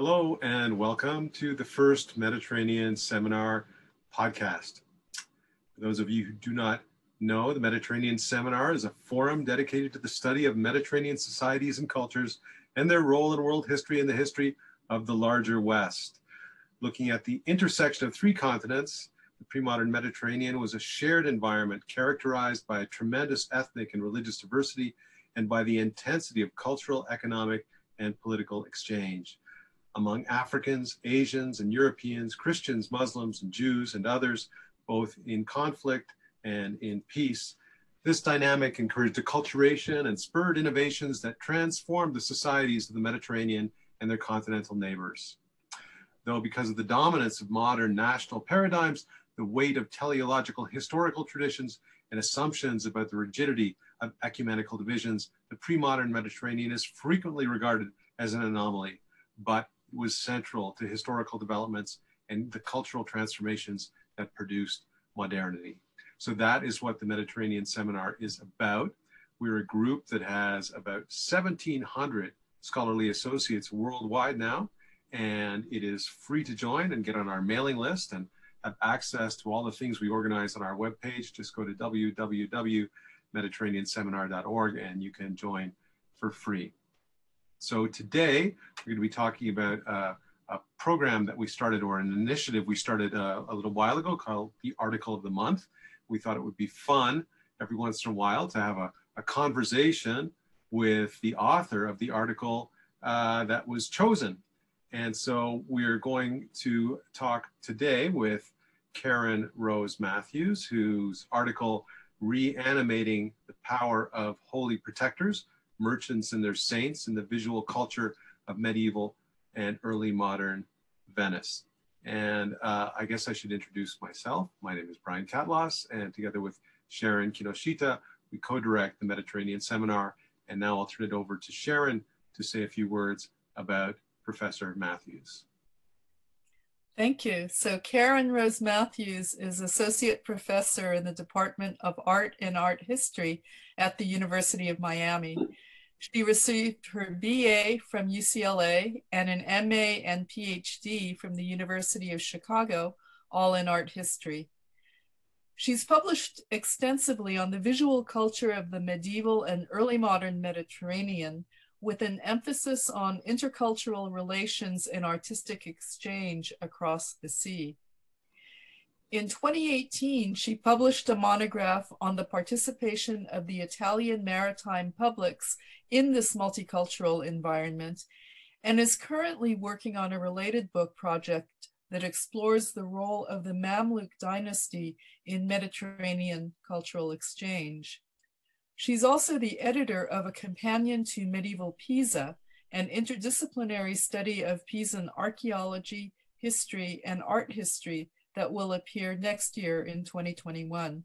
Hello, and welcome to the first Mediterranean Seminar podcast. For those of you who do not know, the Mediterranean Seminar is a forum dedicated to the study of Mediterranean societies and cultures and their role in world history and the history of the larger West. Looking at the intersection of three continents, the pre-modern Mediterranean was a shared environment characterized by a tremendous ethnic and religious diversity and by the intensity of cultural, economic, and political exchange among Africans, Asians, and Europeans, Christians, Muslims, and Jews, and others, both in conflict and in peace. This dynamic encouraged acculturation and spurred innovations that transformed the societies of the Mediterranean and their continental neighbors. Though because of the dominance of modern national paradigms, the weight of teleological historical traditions and assumptions about the rigidity of ecumenical divisions, the pre-modern Mediterranean is frequently regarded as an anomaly, but was central to historical developments and the cultural transformations that produced modernity. So that is what the Mediterranean Seminar is about. We're a group that has about 1,700 scholarly associates worldwide now, and it is free to join and get on our mailing list and have access to all the things we organize on our webpage. Just go to www.mediterraneanseminar.org and you can join for free. So today we're going to be talking about uh, a program that we started or an initiative we started uh, a little while ago called the Article of the Month. We thought it would be fun every once in a while to have a, a conversation with the author of the article uh, that was chosen. And so we're going to talk today with Karen Rose Mathews, whose article, Reanimating the Power of Holy Protectors, merchants and their saints in the visual culture of medieval and early modern Venice. And uh, I guess I should introduce myself. My name is Brian Catlos, and together with Sharon Kinoshita, we co-direct the Mediterranean Seminar. And now I'll turn it over to Sharon to say a few words about Professor Mathews. Thank you. So Karen Rose Mathews is Associate Professor in the Department of Art and Art History at the University of Miami. She received her BA from UCLA and an MA and PhD from the University of Chicago, all in art history. She's published extensively on the visual culture of the medieval and early modern Mediterranean, with an emphasis on intercultural relations and artistic exchange across the sea. In 2018, she published a monograph on the participation of the Italian maritime publics in this multicultural environment and is currently working on a related book project that explores the role of the Mamluk dynasty in Mediterranean cultural exchange. She's also the editor of a companion to medieval Pisa, an interdisciplinary study of Pisan archaeology, history, and art history that will appear next year in 2021.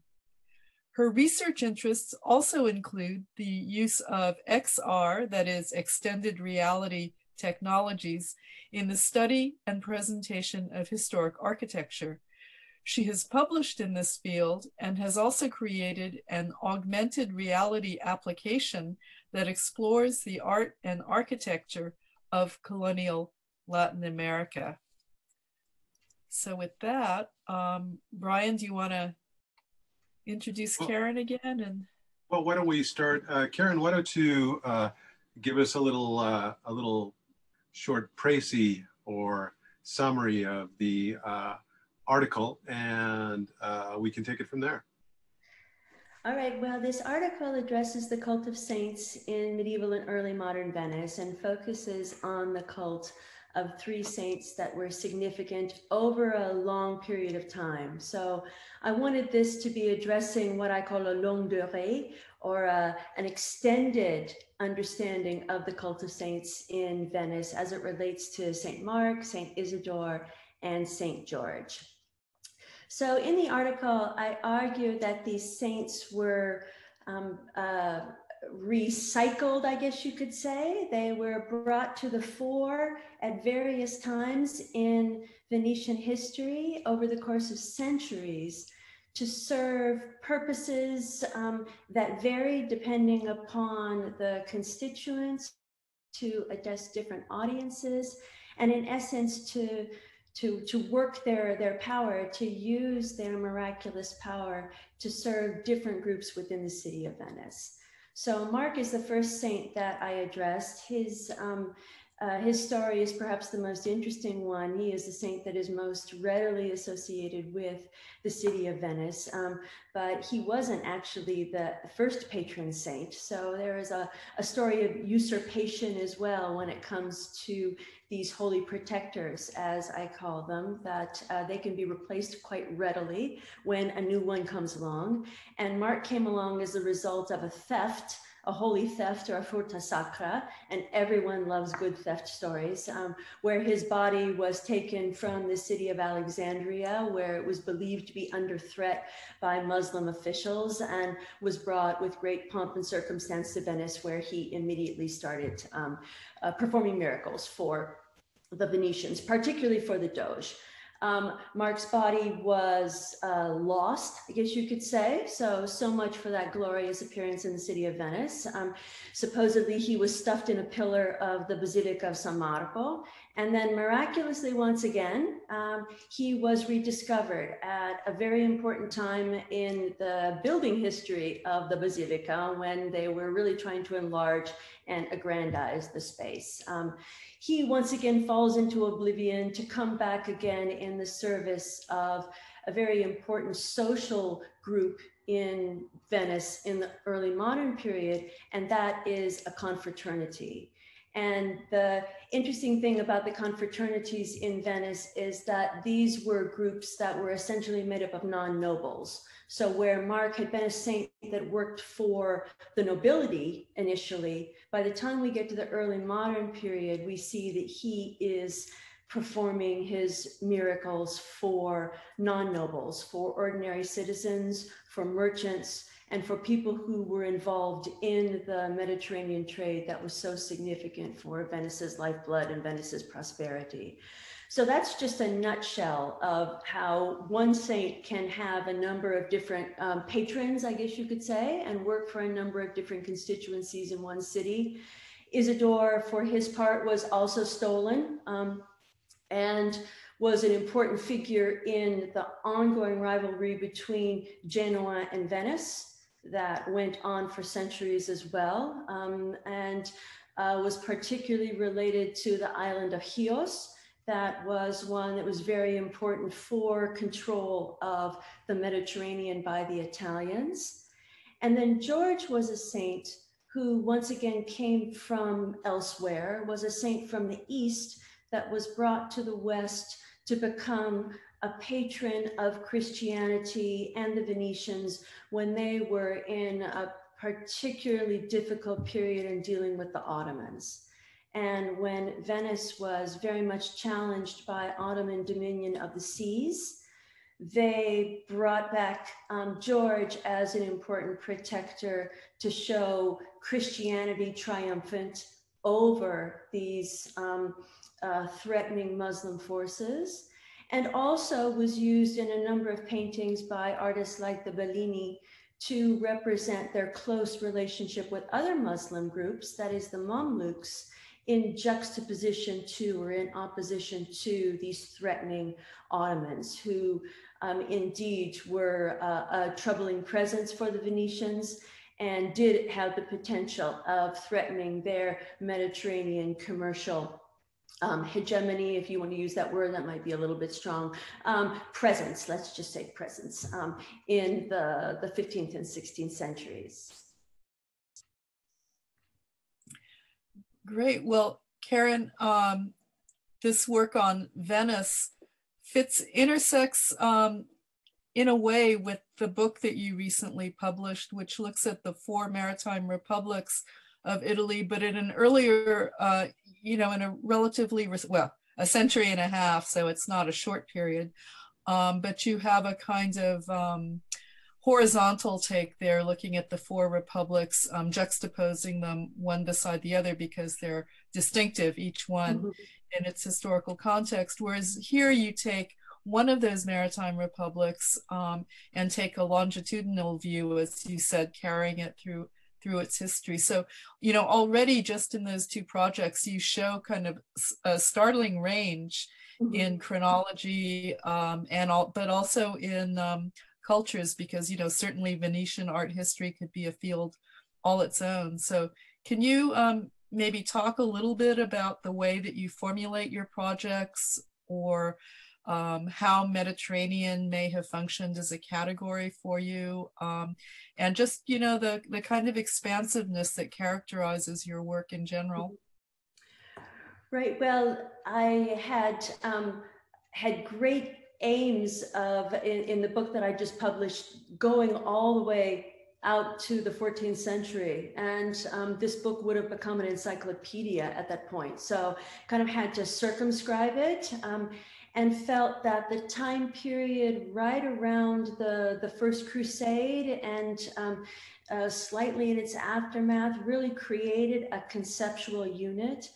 Her research interests also include the use of XR, that is extended reality technologies, in the study and presentation of historic architecture. She has published in this field and has also created an augmented reality application that explores the art and architecture of colonial Latin America. So with that, um, Brian, do you want to introduce well, Karen again? And well, why don't we start, uh, Karen? Why don't you uh, give us a little uh, a little short précis or summary of the uh, article, and uh, we can take it from there. All right, well, this article addresses the cult of saints in medieval and early modern Venice and focuses on the cult of three saints that were significant over a long period of time. So I wanted this to be addressing what I call a longue durée or a, uh, an extended understanding of the cult of saints in Venice as it relates to St. Mark, St. Isidore, and St. George. So in the article, I argue that these saints were um, uh, recycled, I guess you could say. They were brought to the fore at various times in Venetian history over the course of centuries to serve purposes um, that varied depending upon the constituents, to address different audiences, and in essence to to, to work their, their power, to use their miraculous power to serve different groups within the city of Venice. So Mark is the first saint that I addressed. His um, uh, his story is perhaps the most interesting one. He is the saint that is most readily associated with the city of Venice, um, but he wasn't actually the first patron saint. So there is a, a story of usurpation as well when it comes to these holy protectors, as I call them, that uh, they can be replaced quite readily when a new one comes along. And Mark came along as a result of a theft a holy theft or a furta sacra, and everyone loves good theft stories, um, where his body was taken from the city of Alexandria, where it was believed to be under threat by Muslim officials, and was brought with great pomp and circumstance to Venice, where he immediately started um, uh, performing miracles for the Venetians, particularly for the Doge. Um, Mark's body was uh, lost, I guess you could say. So, so much for that glorious appearance in the city of Venice. Um, supposedly, he was stuffed in a pillar of the Basilica of San Marco. And then, miraculously, once again, um, he was rediscovered at a very important time in the building history of the Basilica when they were really trying to enlarge and aggrandize the space. Um, he once again falls into oblivion to come back again in the service of a very important social group in Venice in the early modern period, and that is a confraternity. And the interesting thing about the confraternities in Venice is that these were groups that were essentially made up of non nobles. So, where Mark had been a saint that worked for the nobility initially, by the time we get to the early modern period, we see that he is performing his miracles for non nobles, for ordinary citizens, for merchants, and for people who were involved in the Mediterranean trade that was so significant for Venice's lifeblood and Venice's prosperity. So that's just a nutshell of how one saint can have a number of different um, patrons, I guess you could say, and work for a number of different constituencies in one city. Isidore, for his part, was also stolen um, and was an important figure in the ongoing rivalry between Genoa and Venice that went on for centuries as well, um, and uh, was particularly related to the island of Chios, that was one that was very important for control of the Mediterranean by the Italians. And then George was a saint who once again came from elsewhere, was a saint from the East that was brought to the West to become a patron of Christianity and the Venetians when they were in a particularly difficult period in dealing with the Ottomans. And when Venice was very much challenged by Ottoman dominion of the seas, they brought back um, George as an important protector to show Christianity triumphant over these um, uh, threatening Muslim forces, and also was used in a number of paintings by artists like the Bellini to represent their close relationship with other Muslim groups, that is, the Mamluks, in juxtaposition to or in opposition to these threatening Ottomans, who um, indeed were uh, a troubling presence for the Venetians and did have the potential of threatening their Mediterranean commercial um, hegemony, if you want to use that word, that might be a little bit strong. Um, presence, let's just say presence um, in the, the 15th and 16th centuries. Great. Well, Karen, um, this work on Venice fits, intersects um, in a way with the book that you recently published, which looks at the four maritime republics of Italy, but in an earlier, uh, you know, in a relatively, well, a century and a half, so it's not a short period. Um, but you have a kind of um, horizontal take there, looking at the four republics, um, juxtaposing them one beside the other because they're distinctive, each one mm-hmm. in its historical context. Whereas here you take one of those maritime republics um, and take a longitudinal view, as you said, carrying it through through its history. So, you know, already just in those two projects, you show kind of a startling range mm-hmm. in chronology um, and all, but also in um, cultures, because you know certainly Venetian art history could be a field all its own. So, can you um, maybe talk a little bit about the way that you formulate your projects or um, how Mediterranean may have functioned as a category for you, um, and just you know the the kind of expansiveness that characterizes your work in general. Right. Well, I had um, had great aims of in, in the book that I just published, going all the way out to the 14th century. And um, this book would have become an encyclopedia at that point. So kind of had to circumscribe it. Um, and felt that the time period right around the, the First Crusade and um, uh, slightly in its aftermath really created a conceptual unit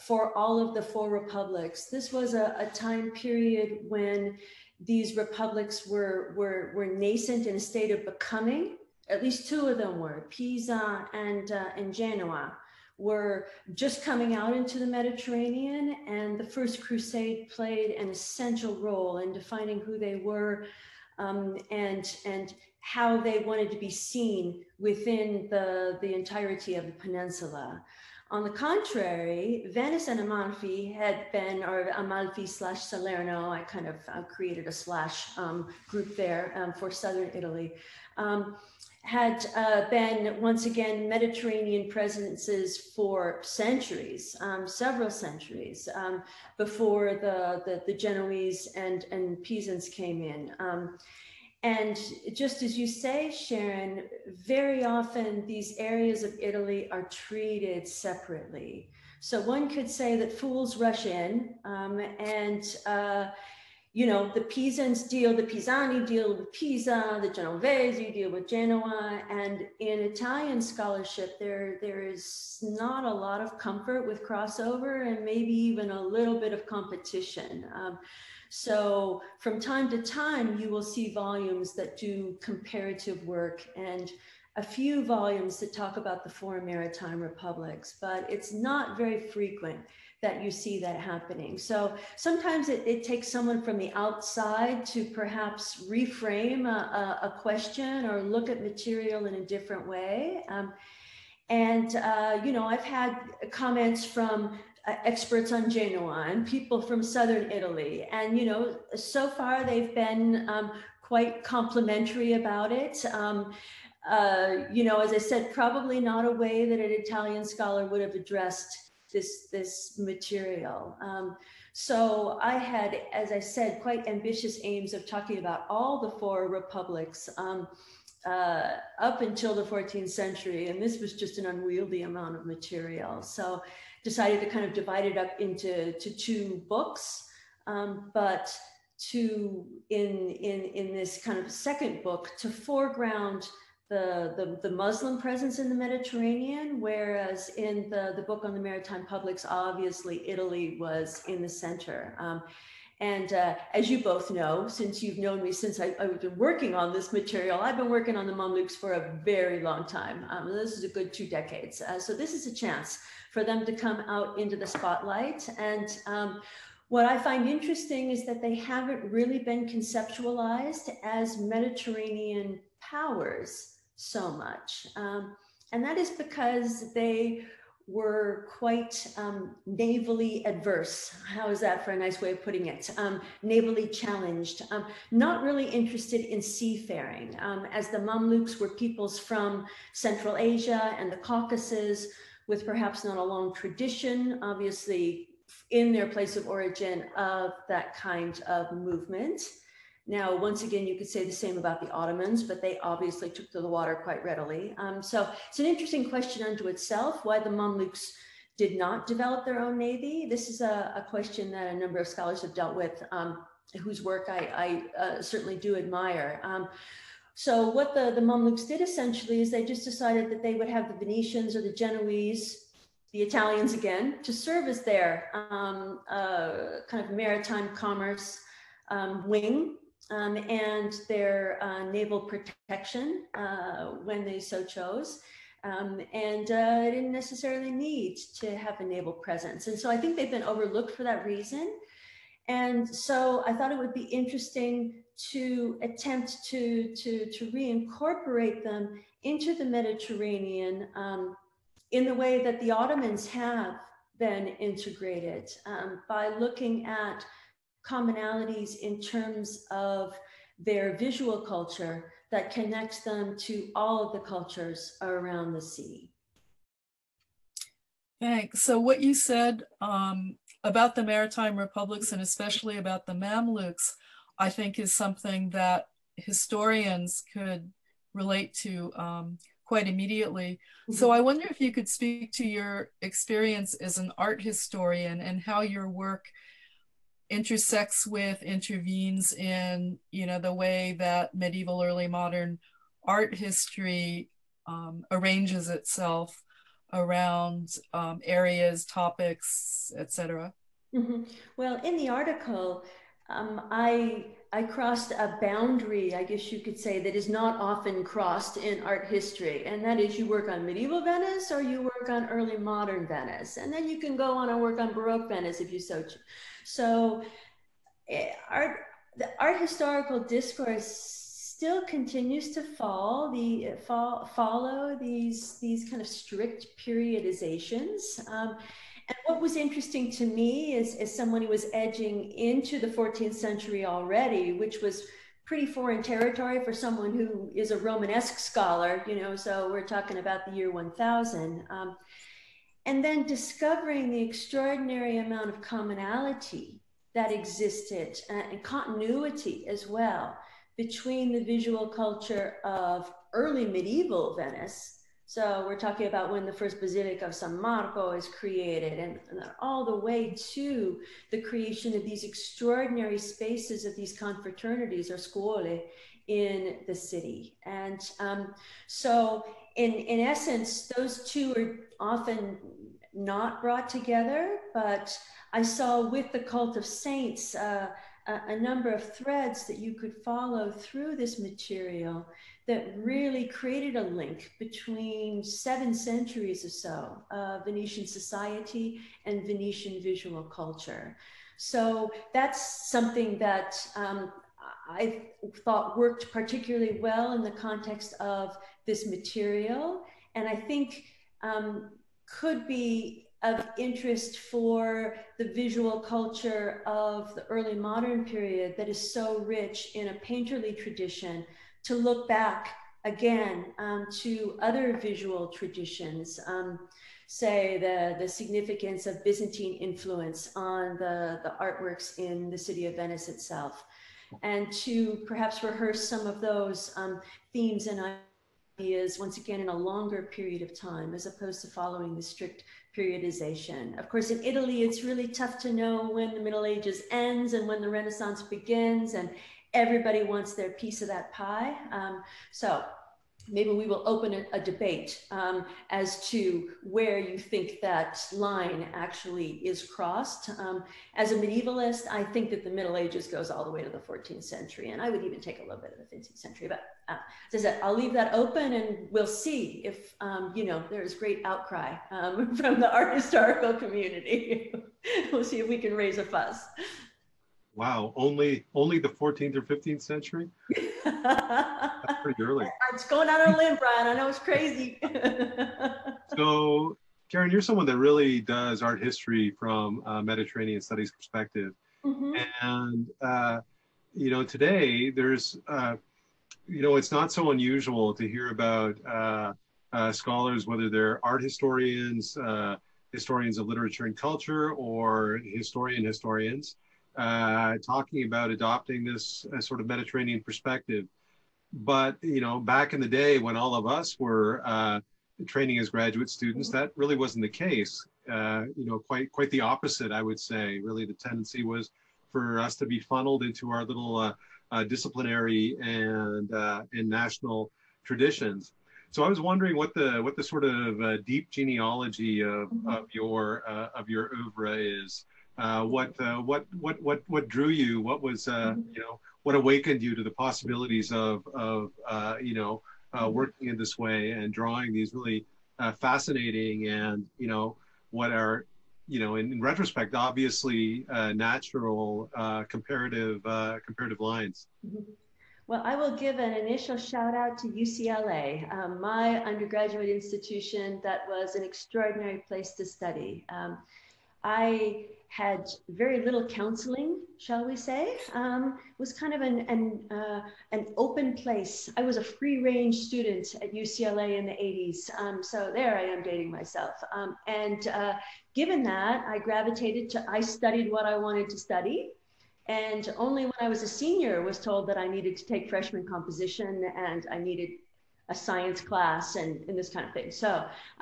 for all of the four republics. This was a, a time period when these republics were, were, were nascent in a state of becoming. At least two of them were, Pisa and, uh, and Genoa were just coming out into the Mediterranean, and the First Crusade played an essential role in defining who they were um, and and how they wanted to be seen within the, the entirety of the peninsula. On the contrary, Venice and Amalfi had been, or Amalfi slash Salerno, I kind of uh, created a slash um, group there um, for Southern Italy. Um, had uh, been once again Mediterranean presences for centuries, um, several centuries um, before the, the, the, Genoese and, and Pisans came in. Um, and just as you say, Sharon, very often these areas of Italy are treated separately. So one could say that fools rush in um, and uh, you know, the Pisans deal, the Pisani deal with Pisa, the Genovese deal with Genoa. And in Italian scholarship, there, there is not a lot of comfort with crossover and maybe even a little bit of competition. Um, so from time to time, you will see volumes that do comparative work and a few volumes that talk about the four maritime republics, but it's not very frequent that you see that happening. So sometimes it, it takes someone from the outside to perhaps reframe a, a, a question or look at material in a different way. Um, and, uh, you know, I've had comments from uh, experts on Genoa and people from Southern Italy. And, you know, so far they've been um, quite complimentary about it. Um, uh, you know, as I said, probably not a way that an Italian scholar would have addressed this this material. Um, so I had, as I said, quite ambitious aims of talking about all the four republics um, uh, up until the 14th century, and this was just an unwieldy amount of material. So decided to kind of divide it up into to two books, um, but to in in in this kind of second book to foreground the, the, the, Muslim presence in the Mediterranean, whereas in the, the book on the maritime publics, obviously Italy was in the center. Um, and uh, as you both know, since you've known me since I, have been working on this material, I've been working on the Mamluks for a very long time. Um, this is a good two decades. Uh, so this is a chance for them to come out into the spotlight. And um, what I find interesting is that they haven't really been conceptualized as Mediterranean powers so much. Um, and that is because they were quite um, navally adverse. How is that for a nice way of putting it? Um, navally challenged, um, not really interested in seafaring, um, as the Mamluks were peoples from Central Asia and the Caucasus, with perhaps not a long tradition, obviously in their place of origin of that kind of movement. Now, once again, you could say the same about the Ottomans, but they obviously took to the water quite readily. Um, so it's an interesting question unto itself why the Mamluks did not develop their own navy. This is a, a question that a number of scholars have dealt with, um, whose work I, I uh, certainly do admire. Um, so what the, the Mamluks did essentially is they just decided that they would have the Venetians or the Genoese, the Italians again, to serve as their um, uh, kind of maritime commerce um, wing um, and their uh, naval protection uh, when they so chose. Um, and uh, didn't necessarily need to have a naval presence. And so I think they've been overlooked for that reason. And so I thought it would be interesting to attempt to, to, to reincorporate them into the Mediterranean um, in the way that the Ottomans have been integrated um, by looking at commonalities in terms of their visual culture that connects them to all of the cultures around the sea. Thanks. So what you said um, about the maritime republics and especially about the Mamluks, I think is something that historians could relate to um, quite immediately. Mm-hmm. So I wonder if you could speak to your experience as an art historian and how your work intersects with, intervenes in, you know, the way that medieval early modern art history um, arranges itself around um, areas, topics, etc. Mm-hmm. Well, in the article, um, I I crossed a boundary, I guess you could say, that is not often crossed in art history, and that is you work on medieval Venice or you work on early modern Venice, and then you can go on and work on Baroque Venice if you so choose. So, eh, art the art historical discourse still continues to fall the fall, follow these these kind of strict periodizations. Um, and what was interesting to me is, as someone who was edging into the 14th century already, which was pretty foreign territory for someone who is a Romanesque scholar, you know, so we're talking about the year 1000. Um, and then discovering the extraordinary amount of commonality that existed uh, and continuity as well between the visual culture of early medieval Venice so we're talking about when the first Basilica of San Marco is created and, and, all the way to the creation of these extraordinary spaces of these confraternities or scuole in the city. And um, so in, in essence, those two are often not brought together, but I saw with the cult of saints uh, a, a number of threads that you could follow through this material that really created a link between seven centuries or so of Venetian society and Venetian visual culture. So that's something that um, I thought worked particularly well in the context of this material, and I think um, could be of interest for the visual culture of the early modern period that is so rich in a painterly tradition to look back again um, to other visual traditions, um, say the, the significance of Byzantine influence on the, the artworks in the city of Venice itself, and to perhaps rehearse some of those um, themes and ideas once again in a longer period of time as opposed to following the strict periodization. Of course, in Italy, it's really tough to know when the Middle Ages ends and when the Renaissance begins, and everybody wants their piece of that pie. Um, so maybe we will open a, a debate um, as to where you think that line actually is crossed. Um, as a medievalist, I think that the Middle Ages goes all the way to the 14th century, and I would even take a little bit of the 15th century. But uh, as I said, I'll leave that open, and we'll see if um, you know there's great outcry um, from the art historical community. we'll see if we can raise a fuss. Wow, only only the 14th or 15th century? That's pretty early. It's going out on a limb, Brian. I know it's crazy. so, Karen, you're someone that really does art history from a Mediterranean studies perspective. Mm-hmm. And, uh, you know, today there's, uh, you know, it's not so unusual to hear about uh, uh scholars, whether they're art historians, uh, historians of literature and culture, or historian historians uh, talking about adopting this uh, sort of Mediterranean perspective. But you know, back in the day when all of us were uh, training as graduate students, that really wasn't the case. Uh, you know, quite quite the opposite, I would say. Really, the tendency was for us to be funneled into our little uh, uh, disciplinary and and national traditions. So I was wondering what the what the sort of deep genealogy of, mm-hmm. of your of your oeuvre is uh, what uh, what what what what drew you? What was uh, mm-hmm. you know what awakened you to the possibilities of of uh, you know uh, mm-hmm. working in this way and drawing these really uh, fascinating and you know what are you know in, in retrospect obviously uh, natural uh, comparative uh, comparative lines. Mm-hmm. Well, I will give an initial shout out to UCLA, um, my undergraduate institution that was an extraordinary place to study. Um, I had very little counseling, shall we say. Um, was kind of an an, uh, an open place. I was a free range student at UCLA in the 80s. Um, so there I am dating myself. Um, and uh, given that, I gravitated to, I studied what I wanted to study. And only when I was a senior was told that I needed to take freshman composition and I needed a science class and, and this kind of thing. So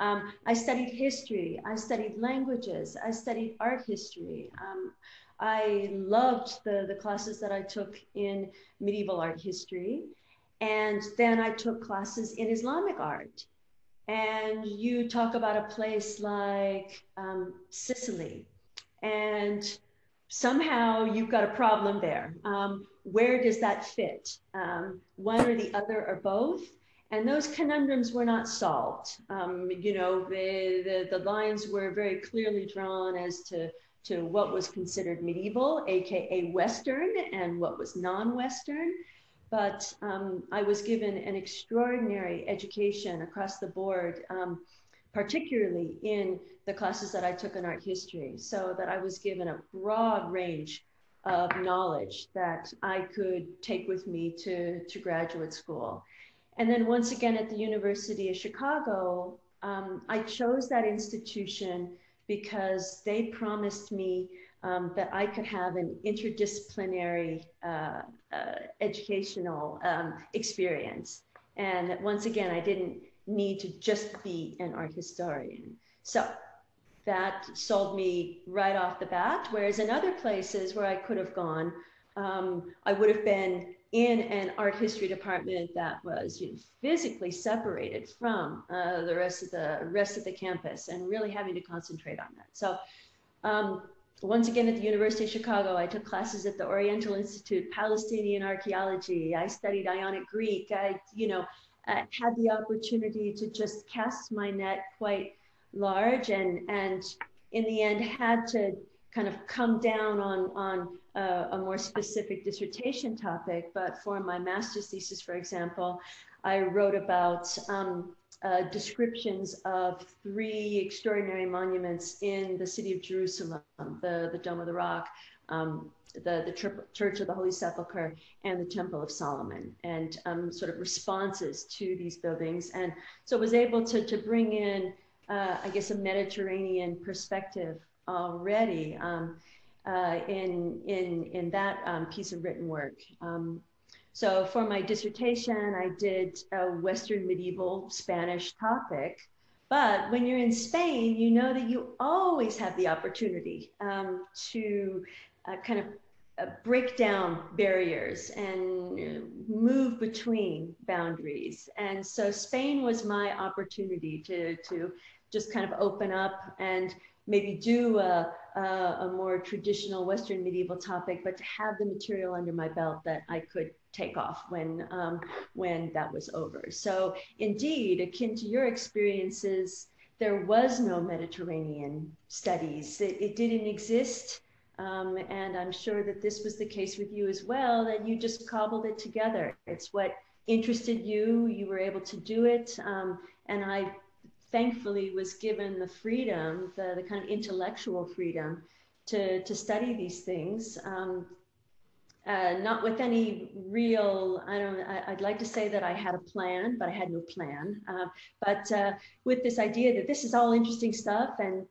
um, I studied history, I studied languages, I studied art history. Um, I loved the, the classes that I took in medieval art history. And then I took classes in Islamic art. And you talk about a place like um, Sicily, and somehow you've got a problem there. Um, where does that fit? Um, one or the other or both? And those conundrums were not solved. Um, you know, the, the, the, lines were very clearly drawn as to, to what was considered medieval, AKA Western, and what was non Western. But um, I was given an extraordinary education across the board, um, particularly in the classes that I took in art history, so that I was given a broad range of knowledge that I could take with me to, to graduate school. And then once again at the University of Chicago, um, I chose that institution because they promised me um, that I could have an interdisciplinary uh, uh, educational um, experience. And once again, I didn't need to just be an art historian. So that sold me right off the bat. Whereas in other places where I could have gone, um, I would have been in an art history department that was you know, physically separated from uh, the rest of the rest of the campus and really having to concentrate on that. So um, once again at the University of Chicago, I took classes at the Oriental Institute, Palestinian archaeology. I studied Ionic Greek. I, you know, had the opportunity to just cast my net quite large and, and in the end had to kind of come down on, on uh, a more specific dissertation topic. But for my master's thesis, for example, I wrote about um, uh, descriptions of three extraordinary monuments in the city of Jerusalem, the, the Dome of the Rock, um, the, the Church of the Holy Sepulchre, and the Temple of Solomon, and um, sort of responses to these buildings. And so was able to, to bring in, uh, I guess, a Mediterranean perspective already um, uh, in, in, in that um, piece of written work. Um, so for my dissertation, I did a Western medieval Spanish topic. But when you're in Spain, you know that you always have the opportunity um, to uh, kind of uh, break down barriers and move between boundaries. And so Spain was my opportunity to, to just kind of open up and maybe do a, a, a, more traditional Western medieval topic, but to have the material under my belt that I could take off when, um, when that was over. So indeed, akin to your experiences, there was no Mediterranean studies. It, it didn't exist. Um, and I'm sure that this was the case with you as well, that you just cobbled it together. It's what interested you, you were able to do it. Um, and I thankfully was given the freedom, the, the kind of intellectual freedom to, to study these things. Um, uh, not with any real, I don't, I, would like to say that I had a plan, but I had no plan. Uh, but uh, with this idea that this is all interesting stuff. And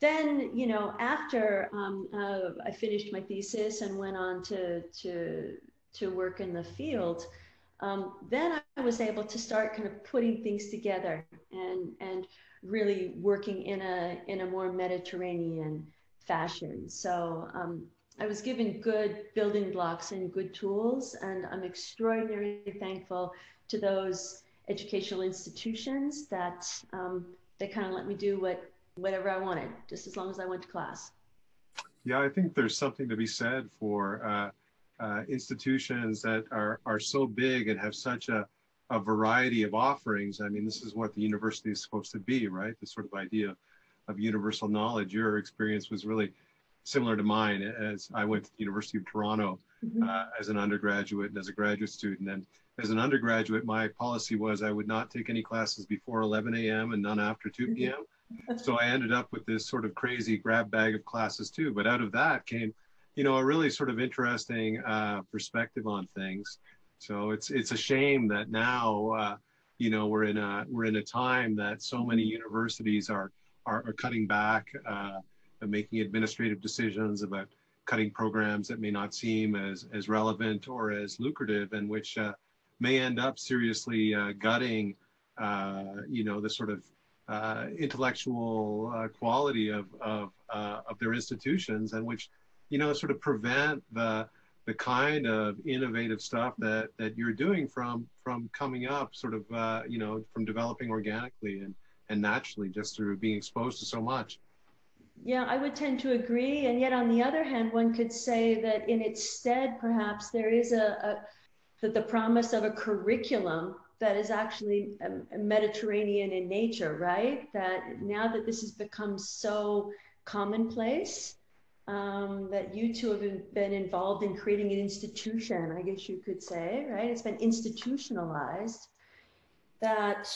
then, you know, after um, uh, I finished my thesis and went on to, to, to work in the field, um, then I was able to start kind of putting things together and and really working in a in a more Mediterranean fashion. So um, I was given good building blocks and good tools, and I'm extraordinarily thankful to those educational institutions that um, they kind of let me do what whatever I wanted, just as long as I went to class. Yeah, I think there's something to be said for uh, uh, institutions that are, are so big and have such a, a variety of offerings. I mean, this is what the university is supposed to be, right? The sort of idea of universal knowledge. Your experience was really similar to mine as I went to the University of Toronto mm-hmm. uh, as an undergraduate and as a graduate student. And as an undergraduate, my policy was I would not take any classes before 11 a.m. and none after 2 p.m. Mm-hmm. so I ended up with this sort of crazy grab bag of classes too. But out of that came, you know, a really sort of interesting uh, perspective on things. So it's it's a shame that now, uh, you know, we're in a we're in a time that so many mm-hmm. universities are are, are cutting back, uh, and making administrative decisions about cutting programs that may not seem as as relevant or as lucrative, and which uh, may end up seriously uh, gutting, uh, you know, the sort of uh, intellectual uh, quality of of, uh, of their institutions, and which, you know, sort of prevent the the kind of innovative stuff that that you're doing from from coming up, sort of, uh, you know, from developing organically and and naturally, just through being exposed to so much. Yeah, I would tend to agree. And yet, on the other hand, one could say that in its stead, perhaps there is a, a that the promise of a curriculum that is actually a Mediterranean in nature, right? That now that this has become so commonplace, um, that you two have been involved in creating an institution, I guess you could say, right? It's been institutionalized. That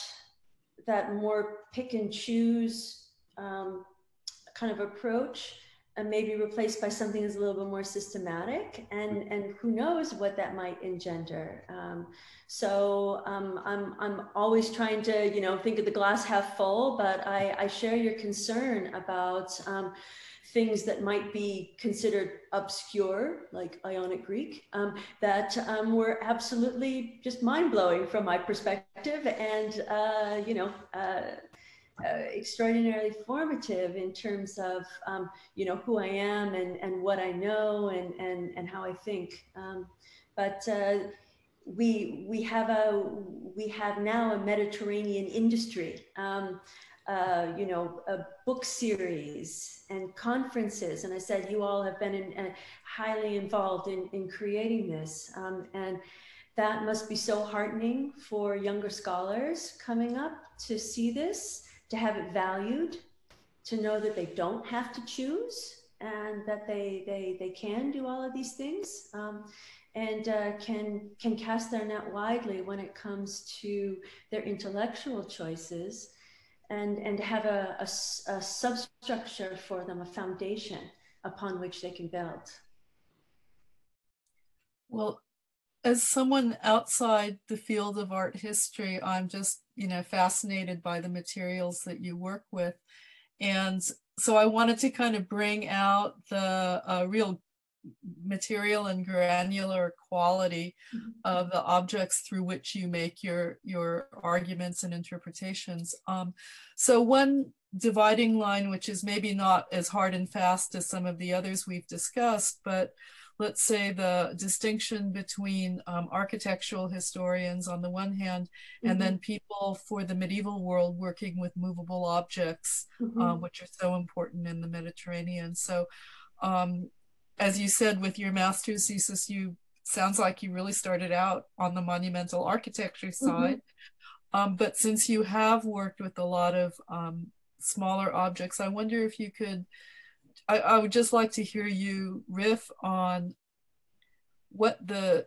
that more pick and choose um, kind of approach and maybe replaced by something that's a little bit more systematic and and who knows what that might engender um, so um, I'm, I'm always trying to you know think of the glass half full but i, I share your concern about um, things that might be considered obscure like ionic greek um, that um, were absolutely just mind-blowing from my perspective and uh, you know uh, uh, extraordinarily formative in terms of um, you know who I am and and what I know and and and how I think. Um, but uh, we we have a we have now a Mediterranean industry. Um, uh, you know, a book series and conferences. And I said, you all have been in, uh, highly involved in, in creating this. Um, and that must be so heartening for younger scholars coming up to see this to have it valued, to know that they don't have to choose and that they they they can do all of these things um, and uh, can can cast their net widely when it comes to their intellectual choices and and have a, a, a substructure for them a foundation upon which they can build well as someone outside the field of art history i'm just you know, fascinated by the materials that you work with. And so I wanted to kind of bring out the uh, real material and granular quality mm-hmm. of the objects through which you make your your arguments and interpretations. Um, so one dividing line, which is maybe not as hard and fast as some of the others we've discussed, but let's say, the distinction between um, architectural historians on the one hand, mm-hmm. and then people for the medieval world working with movable objects, mm-hmm. um, which are so important in the Mediterranean. So, um, as you said, with your master's thesis, you sounds like you really started out on the monumental architecture mm-hmm. side. Mm-hmm. but since you have worked with a lot of um, smaller objects, I wonder if you could I, I would just like to hear you riff on what the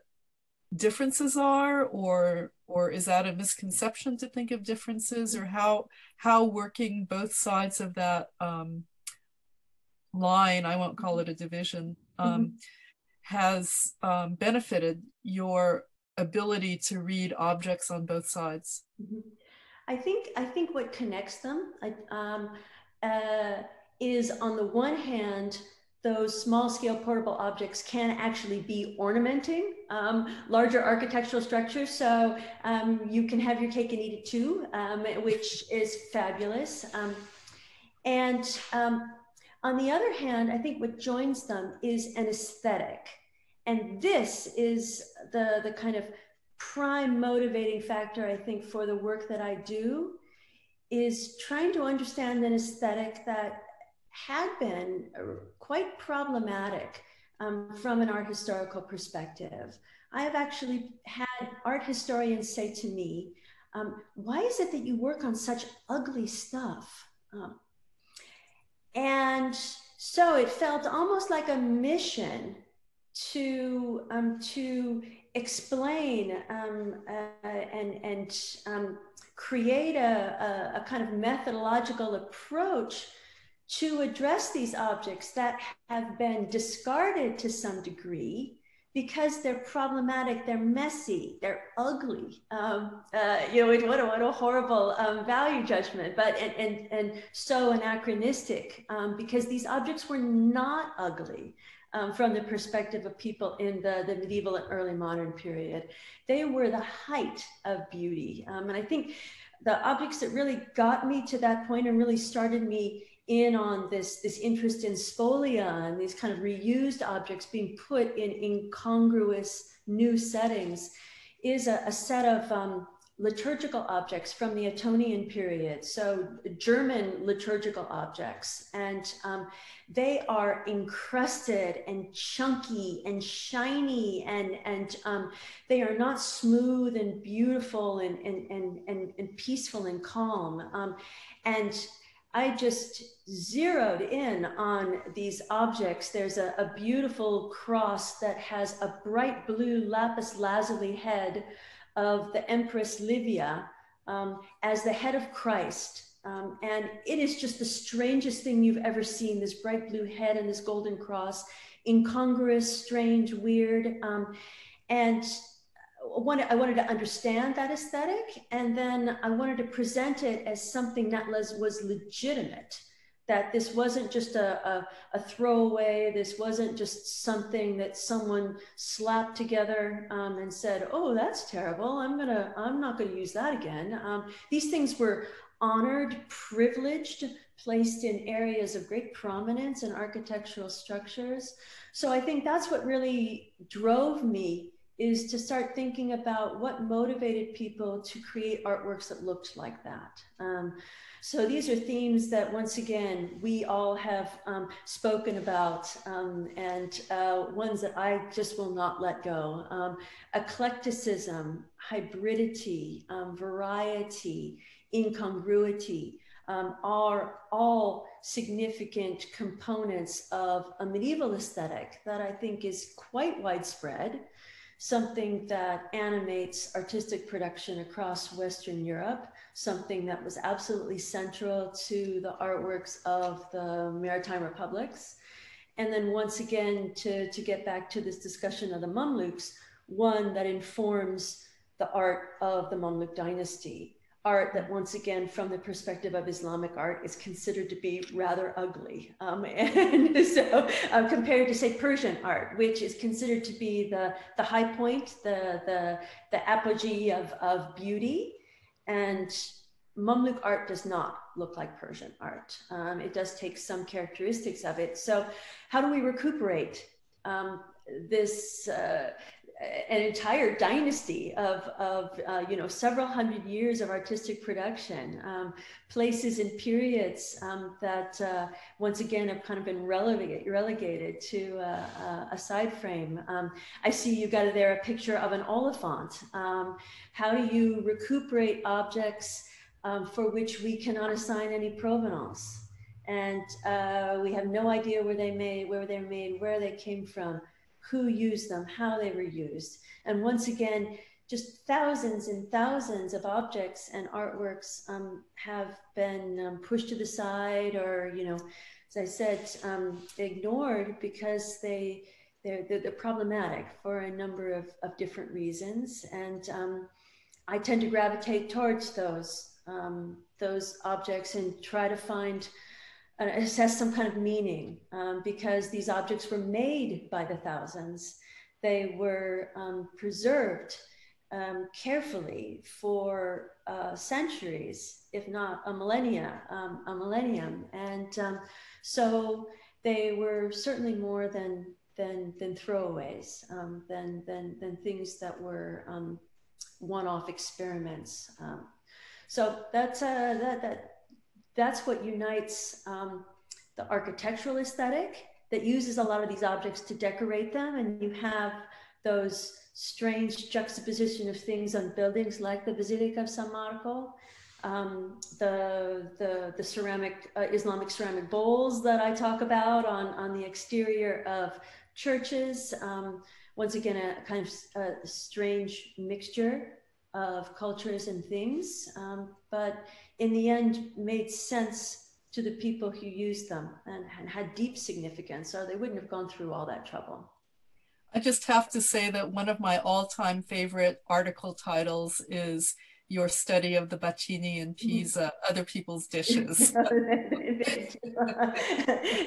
differences are or or is that a misconception to think of differences or how how working both sides of that um, line i won't call it a division um, mm-hmm. has um, benefited your ability to read objects on both sides mm-hmm. i think i think what connects them I, um, uh, is on the one hand, those small scale portable objects can actually be ornamenting um, larger architectural structures. So um, you can have your cake and eat it too, um, which is fabulous. Um, and um, on the other hand, I think what joins them is an aesthetic. And this is the, the kind of prime motivating factor, I think, for the work that I do is trying to understand an aesthetic that had been quite problematic um, from an art historical perspective. I have actually had art historians say to me, um, why is it that you work on such ugly stuff? Um, and so it felt almost like a mission to um, to explain um, uh, and and um, create a, a, a, kind of methodological approach to address these objects that have been discarded to some degree because they're problematic, they're messy, they're ugly. Um, uh, you know, what a, what a horrible um, value judgment, but and, and, and so anachronistic um, because these objects were not ugly. Um, from the perspective of people in the, the medieval and early modern period. They were the height of beauty. Um, and I think the objects that really got me to that point and really started me in on this, this interest in spolia and these kind of reused objects being put in incongruous new settings is a, a set of um, liturgical objects from the Ottonian period, so German liturgical objects. And um, they are encrusted and chunky and shiny, and, and um, they are not smooth and beautiful and, and, and, and, and peaceful and calm. Um, and I just zeroed in on these objects. There's a, a beautiful cross that has a bright blue lapis lazuli head of the Empress Livia um, as the head of Christ. Um, and it is just the strangest thing you've ever seen this bright blue head and this golden cross, incongruous, strange, weird. Um, and wanted, I wanted to understand that aesthetic. And then I wanted to present it as something that was, was legitimate that this wasn't just a, a, a, throwaway, this wasn't just something that someone slapped together um, and said, oh, that's terrible, I'm gonna, I'm not gonna use that again. Um, these things were honored, privileged, placed in areas of great prominence in architectural structures. So I think that's what really drove me is to start thinking about what motivated people to create artworks that looked like that. Um, so these are themes that, once again, we all have um, spoken about um, and uh, ones that I just will not let go. Um, eclecticism, hybridity, um, variety, incongruity um, are all significant components of a medieval aesthetic that I think is quite widespread something that animates artistic production across Western Europe, something that was absolutely central to the artworks of the maritime republics. And then once again, to, to get back to this discussion of the Mamluks, one that informs the art of the Mamluk dynasty art that once again from the perspective of islamic art is considered to be rather ugly um, and so uh, compared to say persian art which is considered to be the the high point the the the apogee of of beauty and Mamluk art does not look like Persian art. Um, it does take some characteristics of it. So, how do we recuperate um, this uh, an entire dynasty of, of uh, you know, several hundred years of artistic production, um, places and periods um, that uh, once again have kind of been relegated, relegated to uh, a side frame. Um, I see you got there a picture of an Oliphant. Um, how do you recuperate objects um, for which we cannot assign any provenance? And uh, we have no idea where they made, where they're made, where they came from who used them, how they were used. And once again, just thousands and thousands of objects and artworks um, have been um, pushed to the side or, you know, as I said, um, ignored because they, they're, they're, they're, problematic for a number of, of different reasons. And um, I tend to gravitate towards those, um, those objects and try to find uh, assess some kind of meaning um, because these objects were made by the thousands. They were um, preserved um, carefully for uh, centuries, if not a millennia, um, a millennium. And um, so they were certainly more than than than throwaways, um, than than than things that were one-off experiments. so that's uh, that that that's what unites um, the architectural aesthetic that uses a lot of these objects to decorate them. And you have those strange juxtaposition of things on buildings like the Basilica of San Marco, um, the, the, the ceramic, uh, Islamic ceramic bowls that I talk about on, on the exterior of churches. Um, once again, a kind of a strange mixture of cultures and things, um, but in the end made sense to the people who used them and, and had deep significance, or they wouldn't have gone through all that trouble. I just have to say that one of my all-time favorite article titles is your study of the bacini in mm-hmm. Pisa, other people's dishes.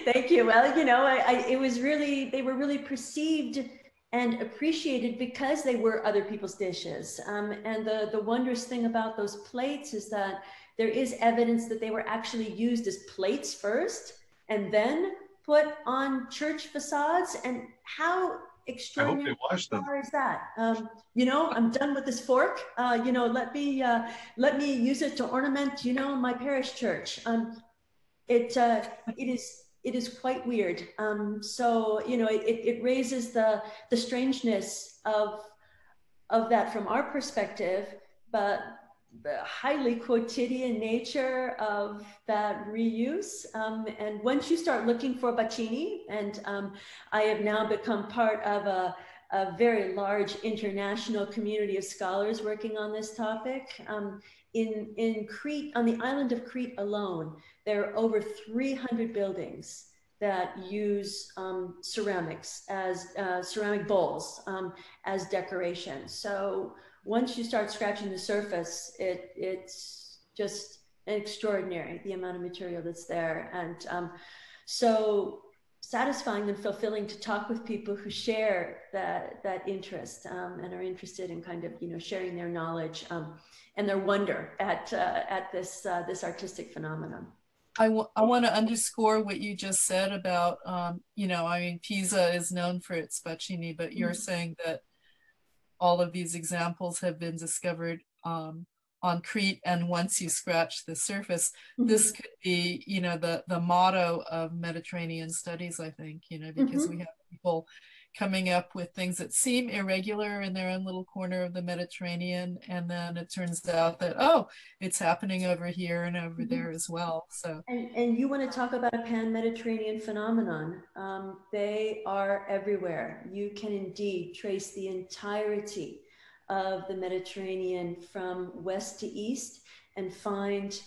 Thank you. Well, you know, I, I, it was really, they were really perceived and appreciated because they were other people's dishes. Um, and the, the wondrous thing about those plates is that there is evidence that they were actually used as plates first and then put on church facades. And how extraordinary. Is that? Um, you know, I'm done with this fork. Uh, you know, let me uh, let me use it to ornament. You know, my parish church. Um, it uh, it is it is quite weird. Um, so you know, it, it raises the the strangeness of of that from our perspective, but the highly quotidian nature of that reuse. Um, and once you start looking for bacini, and um, I have now become part of a, a, very large international community of scholars working on this topic. Um, in, in Crete, on the island of Crete alone, there are over 300 buildings that use um, ceramics as uh, ceramic bowls um, as decoration. So once you start scratching the surface, it it's just extraordinary the amount of material that's there, and um, so satisfying and fulfilling to talk with people who share that that interest um, and are interested in kind of you know sharing their knowledge um, and their wonder at uh, at this uh, this artistic phenomenon. I, I want to underscore what you just said about, um, you know, I mean, Pisa is known for its bacini, but you're mm -hmm. saying that all of these examples have been discovered um, on Crete. And once you scratch the surface, mm-hmm. this could be, you know, the, the motto of Mediterranean studies, I think, you know, because mm-hmm. we have people coming up with things that seem irregular in their own little corner of the Mediterranean. And then it turns out that, oh, it's happening over here and over mm-hmm. there as well. So, and, and you want to talk about a pan Mediterranean phenomenon. Um, they are everywhere. You can indeed trace the entirety of the Mediterranean from west to east and find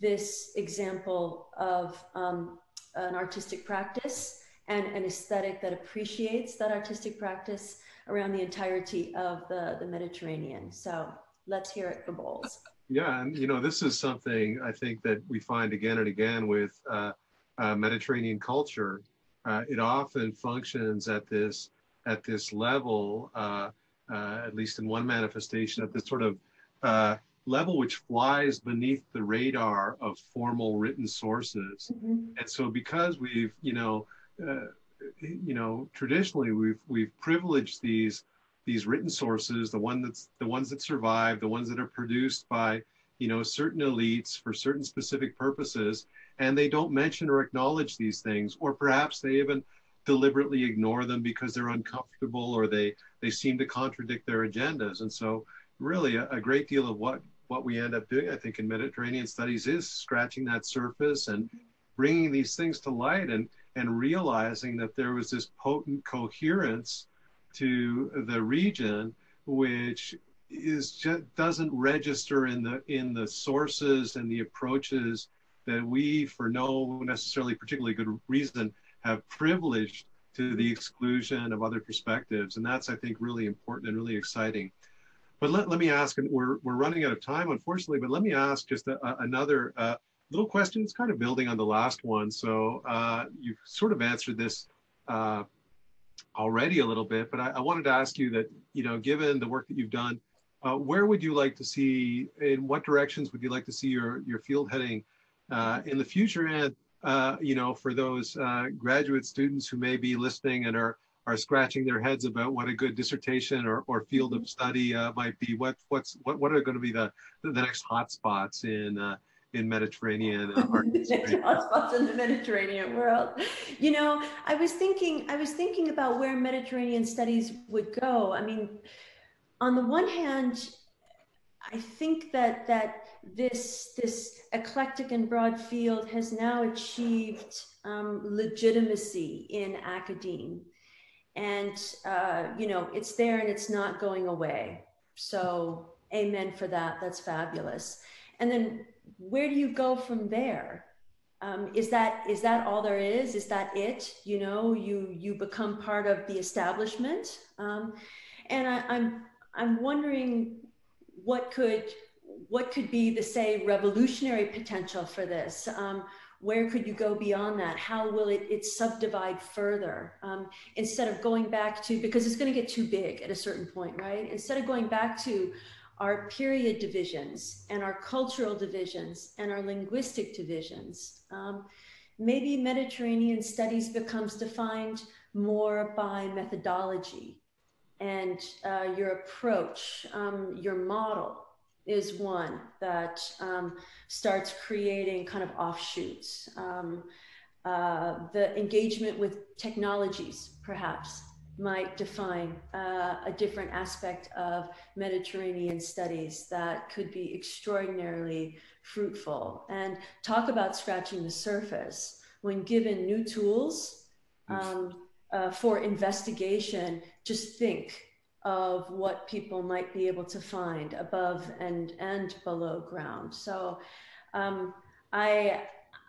this example of um, an artistic practice and an aesthetic that appreciates that artistic practice around the entirety of the, the Mediterranean. So let's hear it for bowls. Yeah, and you know, this is something I think that we find again and again with uh, uh, Mediterranean culture. Uh, it often functions at this at this level, uh, uh, at least in one manifestation, at this sort of uh, level which flies beneath the radar of formal written sources. Mm-hmm. And so, because we've you know Uh, you know, traditionally we've we've privileged these these written sources, the one that's the ones that survive, the ones that are produced by you know certain elites for certain specific purposes, and they don't mention or acknowledge these things, or perhaps they even deliberately ignore them because they're uncomfortable or they they seem to contradict their agendas. And so, really, a, a great deal of what what we end up doing, I think, in Mediterranean studies is scratching that surface and bringing these things to light and and realizing that there was this potent coherence to the region, which is just doesn't register in the in the sources and the approaches that we, for no necessarily particularly good reason, have privileged to the exclusion of other perspectives. And that's, I think, really important and really exciting. But let, let me ask, and we're, we're running out of time, unfortunately, but let me ask just a, a, another uh, little question. It's kind of building on the last one. So uh, you've sort of answered this uh, already a little bit, but I, I, wanted to ask you that, you know, given the work that you've done, uh, where would you like to see, in what directions would you like to see your, your field heading uh, in the future? And, uh, you know, for those uh, graduate students who may be listening and are, are scratching their heads about what a good dissertation or, or field of study might be, what, what's, what, what are going to be the, the next hotspots in in Mediterranean art hotspots in the Mediterranean world. You know, I was thinking, I was thinking about where Mediterranean studies would go. I mean, on the one hand, I think that that this this eclectic and broad field has now achieved um, legitimacy in academe, and uh, you know it's there and it's not going away. So amen for that. That's fabulous. And then where do you go from there? Um, is that is that all there is? Is that it? You know, you you become part of the establishment, um, and I, I'm I'm wondering what could what could be the say revolutionary potential for this um, where could you go beyond that how will it, it subdivide further um, instead of going back to because it's going to get too big at a certain point right instead of going back to our period divisions and our cultural divisions and our linguistic divisions um, maybe mediterranean studies becomes defined more by methodology and uh, your approach, um, your model is one that um, starts creating kind of offshoots. Um, uh, the engagement with technologies, perhaps, might define uh, a different aspect of Mediterranean studies that could be extraordinarily fruitful. And talk about scratching the surface. When given new tools, um, uh, for investigation, just think of what people might be able to find above and and below ground. So um, I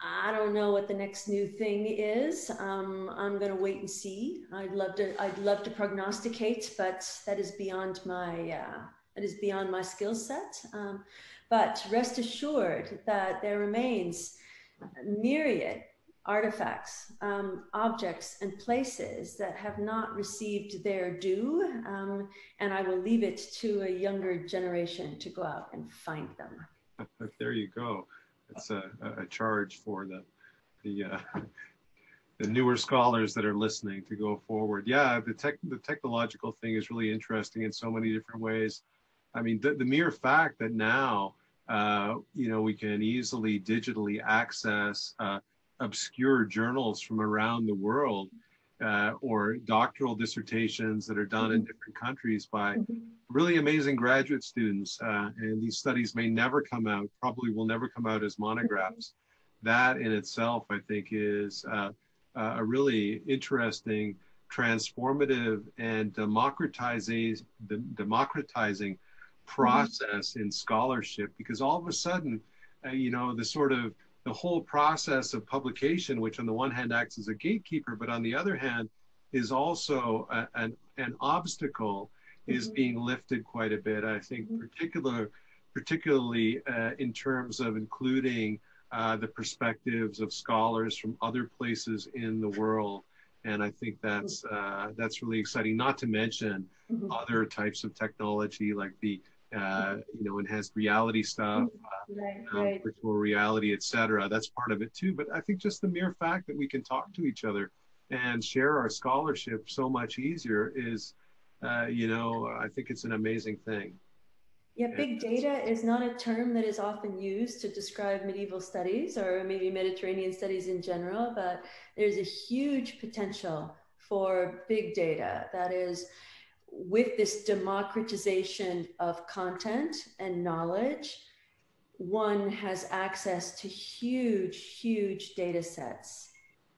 I don't know what the next new thing is. Um, I'm going to wait and see. I'd love to I'd love to prognosticate, but that is beyond my uh, that is beyond my skill set. Um, but rest assured that there remains myriad artifacts, um, objects, and places that have not received their due. Um, and I will leave it to a younger generation to go out and find them. there you go. It's a, a charge for the the uh, the newer scholars that are listening to go forward. Yeah, the tech the technological thing is really interesting in so many different ways. I mean, the, the mere fact that now uh, you know we can easily digitally access uh, obscure journals from around the world uh, or doctoral dissertations that are done mm-hmm. in different countries by mm-hmm. really amazing graduate students. Uh, and these studies may never come out, probably will never come out as monographs. That in itself, I think, is uh, a really interesting, transformative, and democratizing, democratizing mm-hmm. process mm-hmm. in scholarship because all of a sudden, uh, you know, the sort of the whole process of publication, which on the one hand acts as a gatekeeper, but on the other hand is also a, an, an obstacle, mm-hmm. is being lifted quite a bit. I think mm-hmm. particular, particularly uh, in terms of including uh, the perspectives of scholars from other places in the world. And I think that's uh, that's really exciting. Not to mention mm-hmm. other types of technology like the uh, you know, enhanced reality stuff, uh, right, um, virtual reality, etc. That's part of it too. But I think just the mere fact that we can talk to each other and share our scholarship so much easier is, uh, you know, I think it's an amazing thing. Yeah, big data is not a term that is often used to describe medieval studies or maybe Mediterranean studies in general, but there's a huge potential for big data that is with this democratization of content and knowledge, one has access to huge, huge data sets.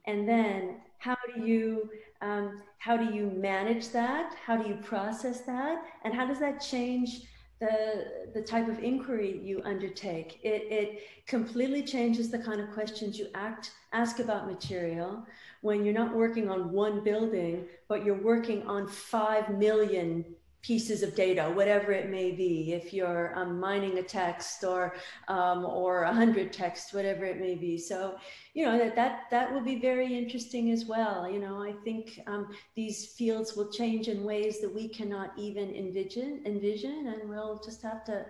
And then how do you um, how do you manage that? How do you process that? And how does that change the, the type of inquiry you undertake? It, it completely changes the kind of questions you act, ask about material when you're not working on one building, but you're working on 5 million pieces of data, whatever it may be, if you're um, mining a text or um, or a hundred texts, whatever it may be. So, you know that that that will be very interesting as well. You know, I think um, these fields will change in ways that we cannot even envision envision, and we'll just have to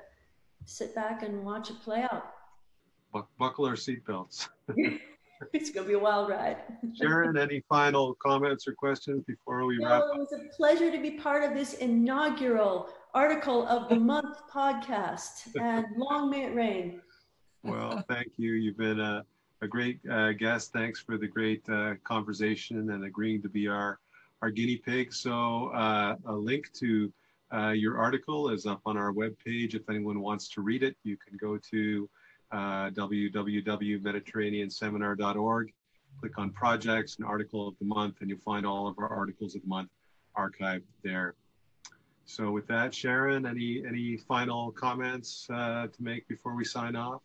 sit back and watch it play out. Buckle our seatbelts. it's going to be a wild ride. Sharon, any final comments or questions before we no, wrap up? It was a pleasure to be part of this inaugural article of the month podcast, and long may it reign. well, thank you. You've been a, a great uh, guest. Thanks for the great uh, conversation and agreeing to be our, our guinea pig. So uh, a link to uh, your article is up on our webpage. If anyone wants to read it, you can go to uh, www.mediterraneanseminar.org, click on projects and article of the month, and you'll find all of our articles of the month archived there. So with that, Sharon, any any final comments uh, to make before we sign off?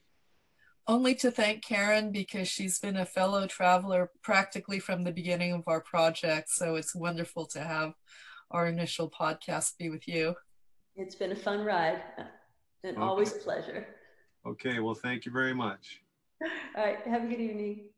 Only to thank Karen because she's been a fellow traveler practically from the beginning of our project. So it's wonderful to have our initial podcast be with you. It's been a fun ride and okay. always a pleasure. Okay, well, thank you very much. All right, have a good evening.